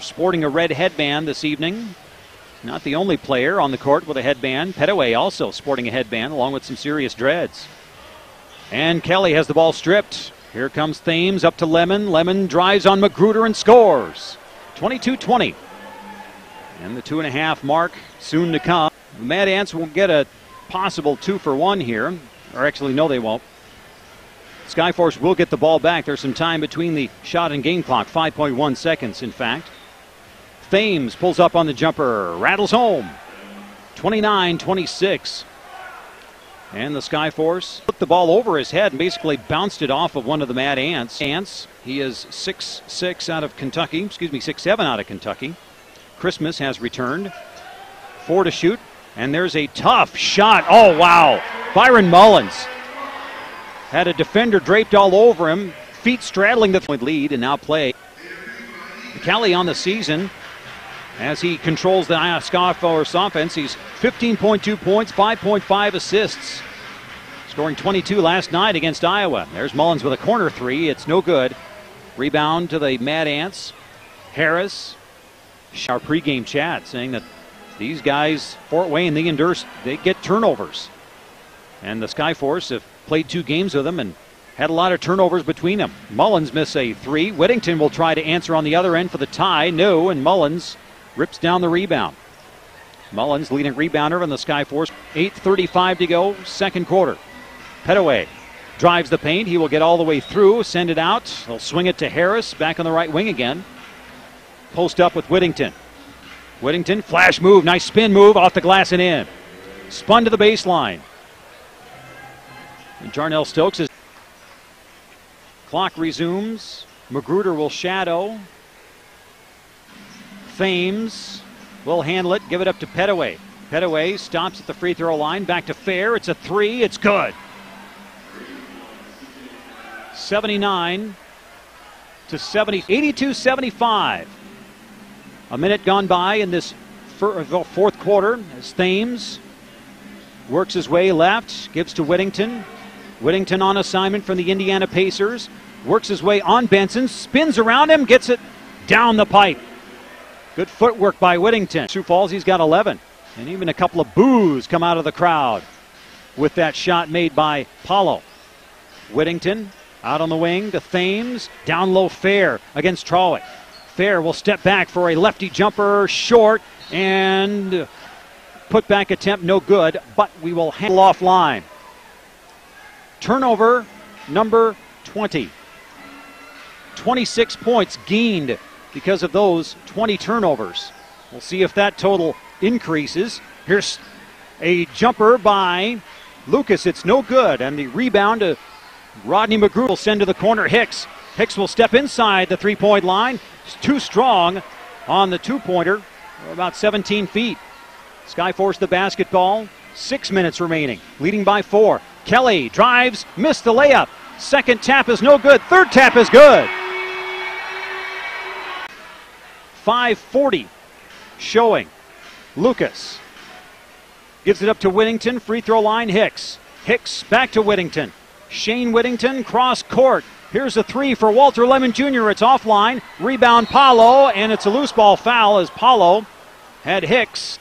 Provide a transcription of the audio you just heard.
Sporting a red headband this evening. Not the only player on the court with a headband. Petteway also sporting a headband along with some serious dreads. And Kelly has the ball stripped. Here comes Thames up to Lemon. Lemon drives on McGruder and scores. 22 20. And the two and a half mark soon to come. The Mad Ants will get a possible two for one here. Or actually, no, they won't. Skyforce will get the ball back. There's some time between the shot and game clock, 5.1 seconds, in fact. Thames pulls up on the jumper, rattles home. 29 26. And the Skyforce put the ball over his head and basically bounced it off of one of the Mad Ants. Ants, he is 6 6 out of Kentucky, excuse me, 6 7 out of Kentucky. Christmas has returned. Four to shoot, and there's a tough shot. Oh, wow. Byron Mullens had a defender draped all over him, feet straddling the lead, and now play. Kelly on the season as he controls the Skyforce offense. He's 15.2 points, 5.5 assists, scoring 22 last night against Iowa. There's Mullens with a corner three. It's no good. Rebound to the Mad Ants. Harris. Our pregame chat saying that these guys, Fort Wayne, they endure, they get turnovers. And the Skyforce have played two games with them and had a lot of turnovers between them. Mullens missed a three. Whittington will try to answer on the other end for the tie. No, and Mullens rips down the rebound. Mullens leading rebounder on the Skyforce. 8.35 to go, second quarter. Petteway drives the paint. He will get all the way through, send it out. He'll swing it to Harris, back on the right wing again. Post up with Whittington. Whittington, flash move, nice spin move off the glass and in. Spun to the baseline. And Jarnell Stokes is. Clock resumes. McGruder will shadow. Thames will handle it, give it up to Petteway. Petteway stops at the free throw line, back to Fair. It's a three, it's good. 79 to 70, 82 75. A minute gone by in this fourth quarter as Thames works his way left, gives to Whittington. Whittington on assignment from the Indiana Pacers. Works his way on Benson, spins around him, gets it down the pipe. Good footwork by Whittington. Sioux Falls, he's got 11. And even a couple of boos come out of the crowd with that shot made by Paulo. Whittington out on the wing to Thames. Down low Fair against Trawick. Fair will step back for a lefty jumper short and put back attempt no good, but we will handle offline. Turnover number 20. 26 points gained because of those 20 turnovers. We'll see if that total increases. Here's a jumper by Lucas. It's no good. And the rebound to Rodney McGrew will send to the corner. Hicks. Hicks will step inside the three point line. It's too strong on the two pointer, about 17 feet. Skyforce the basketball. Six minutes remaining, leading by four. Kelly drives, missed the layup. Second tap is no good. Third tap is good. 540 showing. Lucas gives it up to Whittington. Free throw line, Hicks. Hicks back to Whittington. Shayne Whittington, cross court. Here's a three for Walter Lemon Jr. It's offline. Rebound Paulo, and it's a loose ball foul as Paulo had Hicks